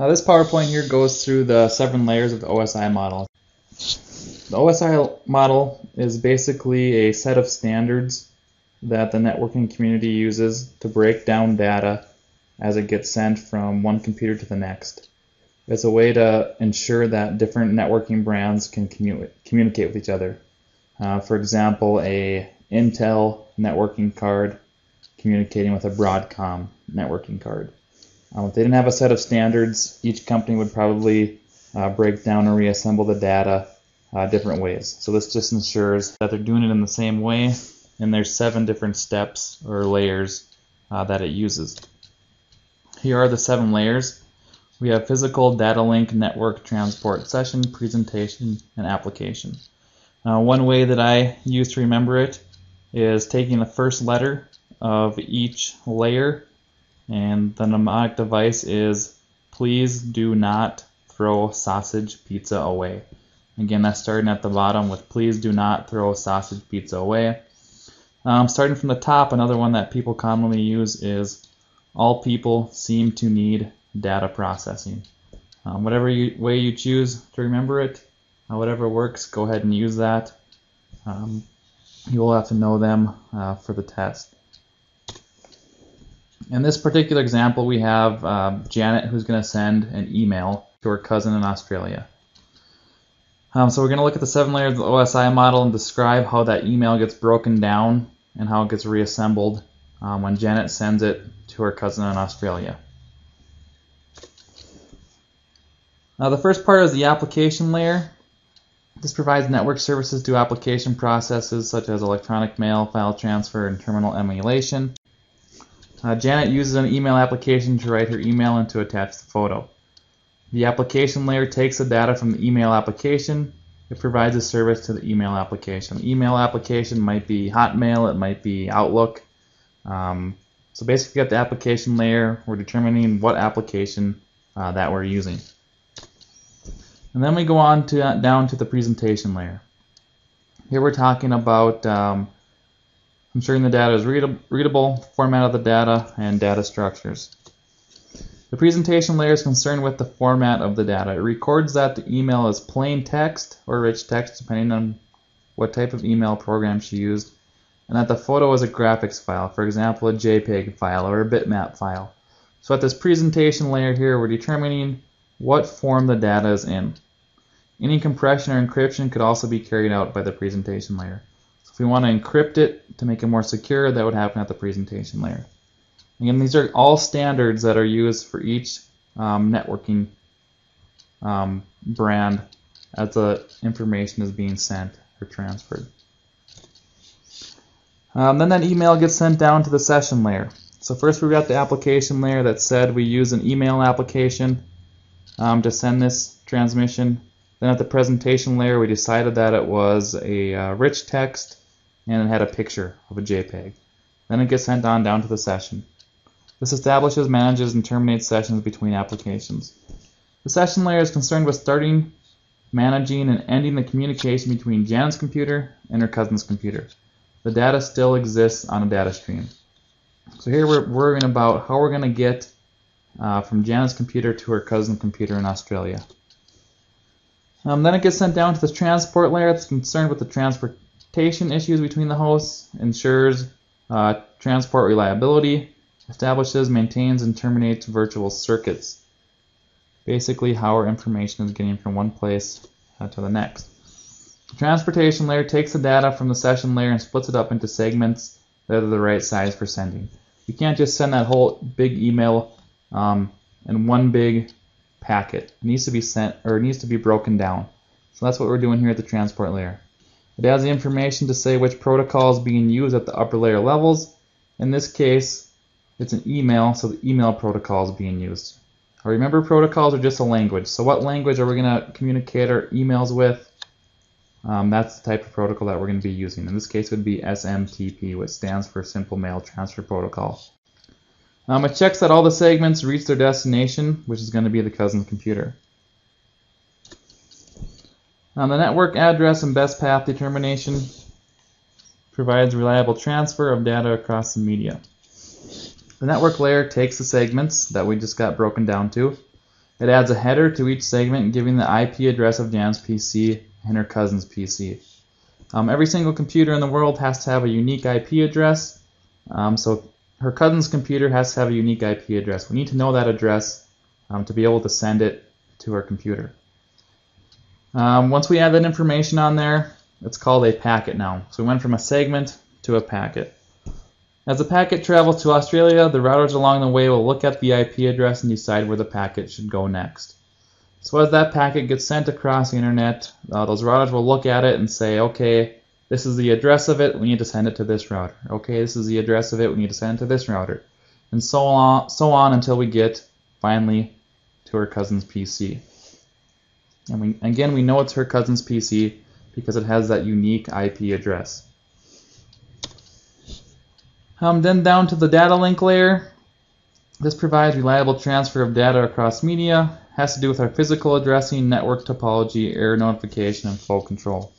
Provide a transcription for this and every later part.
Uh, this PowerPoint here goes through the seven layers of the OSI model. The OSI model is basically a set of standards that the networking community uses to break down data as it gets sent from one computer to the next. It's a way to ensure that different networking brands can commu communicate with each other. Uh, for example, a Intel networking card communicating with a Broadcom networking card. Um, if they didn't have a set of standards, each company would probably uh, break down and reassemble the data uh, different ways. So this just ensures that they're doing it in the same way, and there's seven different steps or layers uh, that it uses. Here are the seven layers. We have physical, data link, network, transport, session, presentation, and application. one way that I use to remember it is taking the first letter of each layer and the mnemonic device is please do not throw sausage pizza away. Again, that's starting at the bottom with please do not throw sausage pizza away. Um, starting from the top, another one that people commonly use is all people seem to need data processing. Um, whatever you, way you choose to remember it, uh, whatever works, go ahead and use that. Um, you will have to know them uh, for the test. In this particular example, we have um, Janet who's going to send an email to her cousin in Australia. Um, so we're going to look at the seven layers of the OSI model and describe how that email gets broken down and how it gets reassembled um, when Janet sends it to her cousin in Australia. Now the first part is the application layer. This provides network services to application processes such as electronic mail, file transfer, and terminal emulation. Uh, Janet uses an email application to write her email and to attach the photo. The application layer takes the data from the email application. It provides a service to the email application. The email application might be Hotmail, it might be Outlook. Um, so basically, at the application layer, we're determining what application uh, that we're using. And then we go on to uh, down to the presentation layer. Here we're talking about um, ensuring the data is readable, format of the data, and data structures. The presentation layer is concerned with the format of the data. It records that the email is plain text or rich text, depending on what type of email program she used, and that the photo is a graphics file, for example, a JPEG file or a bitmap file. So at this presentation layer here, we're determining what form the data is in. Any compression or encryption could also be carried out by the presentation layer we want to encrypt it to make it more secure, that would happen at the presentation layer. Again, these are all standards that are used for each um, networking um, brand as the information is being sent or transferred. Um, then that email gets sent down to the session layer. So first we've got the application layer that said we use an email application um, to send this transmission. Then at the presentation layer we decided that it was a uh, rich text and it had a picture of a JPEG. Then it gets sent on down to the session. This establishes, manages, and terminates sessions between applications. The session layer is concerned with starting, managing, and ending the communication between Janet's computer and her cousin's computer. The data still exists on a data stream. So here we're worrying about how we're going to get uh, from Janet's computer to her cousin's computer in Australia. Um, then it gets sent down to the transport layer. It's concerned with the transport Transportation issues between the hosts, ensures uh, transport reliability, establishes, maintains, and terminates virtual circuits. Basically, how our information is getting from one place uh, to the next. The transportation layer takes the data from the session layer and splits it up into segments that are the right size for sending. You can't just send that whole big email um, in one big packet. It needs to be sent or it needs to be broken down. So that's what we're doing here at the transport layer. It has the information to say which protocol is being used at the upper layer levels. In this case, it's an email, so the email protocol is being used. remember protocols are just a language. So what language are we going to communicate our emails with? Um, that's the type of protocol that we're going to be using. In this case, it would be SMTP, which stands for Simple Mail Transfer Protocol. Um, it checks that all the segments reach their destination, which is going to be the cousin's computer. Um, the network address and best path determination provides reliable transfer of data across the media. The network layer takes the segments that we just got broken down to, It adds a header to each segment giving the IP address of Jan's PC and her cousin's PC. Um, every single computer in the world has to have a unique IP address. Um, so her cousin's computer has to have a unique IP address. We need to know that address um, to be able to send it to her computer. Um, once we add that information on there, it's called a packet now. So we went from a segment to a packet. As the packet travels to Australia, the routers along the way will look at the IP address and decide where the packet should go next. So as that packet gets sent across the internet, uh, those routers will look at it and say, okay, this is the address of it, we need to send it to this router. Okay, this is the address of it, we need to send it to this router. And so on, so on until we get, finally, to our cousin's PC. And we, again, we know it's her cousin's PC because it has that unique IP address. Um, then down to the data link layer. This provides reliable transfer of data across media, has to do with our physical addressing, network topology, error notification, and flow control.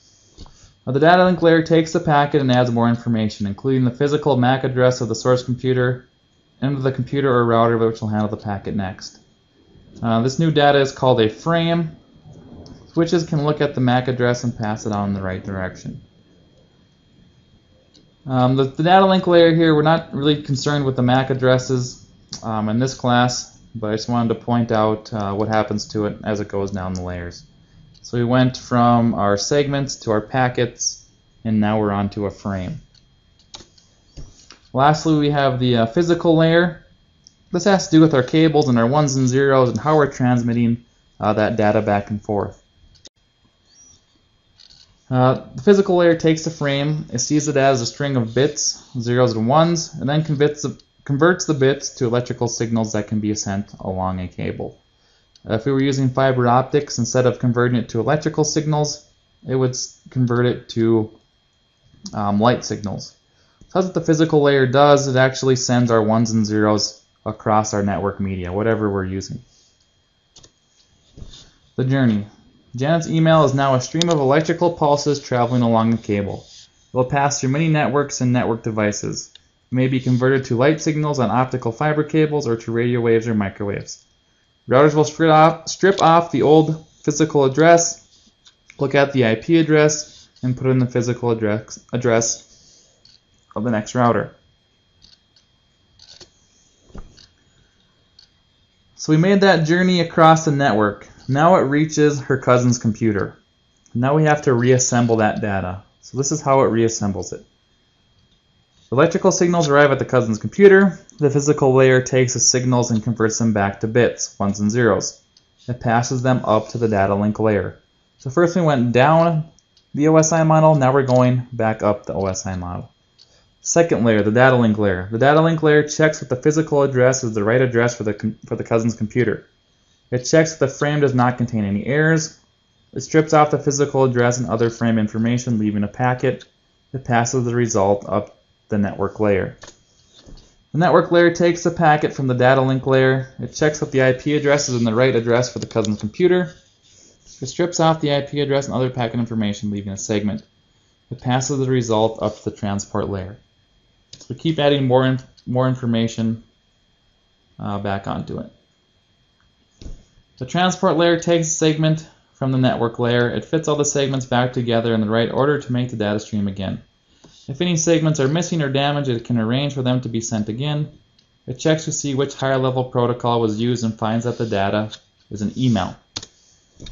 Now, the data link layer takes the packet and adds more information, including the physical MAC address of the source computer and the computer or router which will handle the packet next. Uh, this new data is called a frame. Switches can look at the MAC address and pass it on in the right direction. Um, the, the, data link layer here, we're not really concerned with the MAC addresses um, in this class, but I just wanted to point out uh, what happens to it as it goes down the layers. So we went from our segments to our packets, and now we're on to a frame. Lastly, we have the uh, physical layer. This has to do with our cables and our ones and zeros and how we're transmitting uh, that data back and forth. Uh, the physical layer takes the frame, it sees it as a string of bits, zeros and ones, and then converts the, converts the bits to electrical signals that can be sent along a cable. Uh, if we were using fiber optics, instead of converting it to electrical signals, it would convert it to um, light signals. So that's what the physical layer does. It actually sends our ones and zeros across our network media, whatever we're using. The journey. Janet's email is now a stream of electrical pulses traveling along the cable. It will pass through many networks and network devices. It may be converted to light signals on optical fiber cables or to radio waves or microwaves. Routers will strip off, strip off the old physical address, look at the IP address, and put in the physical address, address of the next router. So we made that journey across the network. Now it reaches her cousin's computer. Now we have to reassemble that data. So this is how it reassembles it. Electrical signals arrive at the cousin's computer. The physical layer takes the signals and converts them back to bits, ones and zeros. It passes them up to the data link layer. So first we went down the OSI model, now we're going back up the OSI model. Second layer, the data link layer. The data link layer checks if the physical address is the right address for the, for the cousin's computer. It checks if the frame does not contain any errors. It strips off the physical address and other frame information, leaving a packet. It passes the result up the network layer. The network layer takes the packet from the data link layer. It checks if the IP address is in the right address for the cousin's computer. It strips off the IP address and other packet information, leaving a segment. It passes the result up to the transport layer. So we keep adding more, more information uh, back onto it. The transport layer takes a segment from the network layer. It fits all the segments back together in the right order to make the data stream again. If any segments are missing or damaged, it can arrange for them to be sent again. It checks to see which higher level protocol was used and finds that the data is an email. The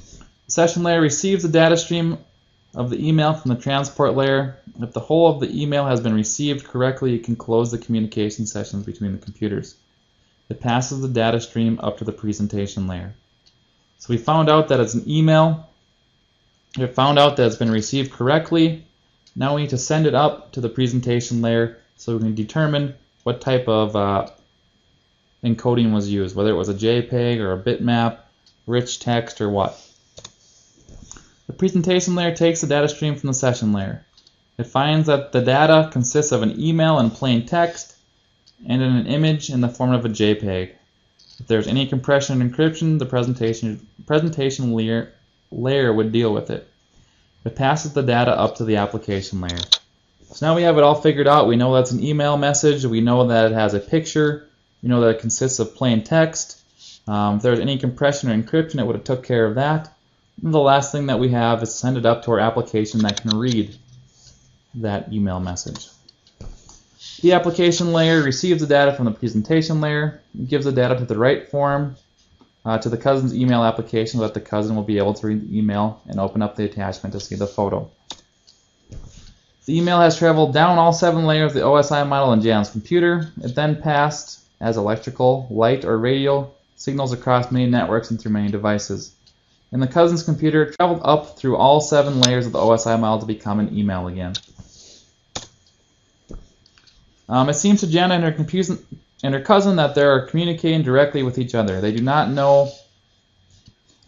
session layer receives the data stream of the email from the transport layer. If the whole of the email has been received correctly, it can close the communication sessions between the computers. It passes the data stream up to the presentation layer. So we found out that it's an email. We found out that it's been received correctly. Now we need to send it up to the presentation layer so we can determine what type of uh, encoding was used, whether it was a JPEG or a bitmap, rich text, or what. The presentation layer takes the data stream from the session layer. It finds that the data consists of an email in plain text and an image in the form of a JPEG. If there's any compression and encryption, the presentation, presentation layer, layer would deal with it. It passes the data up to the application layer. So now we have it all figured out. We know that's an email message. We know that it has a picture. We know that it consists of plain text. Um, if there's any compression or encryption, it would have took care of that. And the last thing that we have is send it up to our application that can read that email message. The application layer receives the data from the presentation layer, gives the data to the right form uh, to the cousin's email application so that the cousin will be able to read the email and open up the attachment to see the photo. The email has traveled down all seven layers of the OSI model in Jan's computer. It then passed as electrical, light, or radio signals across many networks and through many devices. In the cousin's computer, traveled up through all seven layers of the OSI model to become an email again. Um, it seems to Jana and her, and her cousin that they are communicating directly with each other. They do not know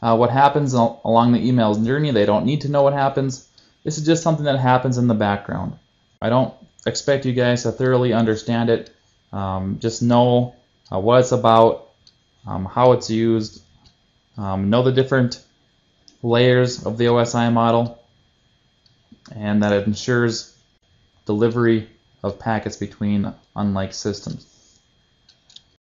uh, what happens al along the email's journey. They don't need to know what happens. This is just something that happens in the background. I don't expect you guys to thoroughly understand it. Um, just know uh, what it's about, um, how it's used, um, know the different layers of the OSI model, and that it ensures delivery of packets between unlike systems.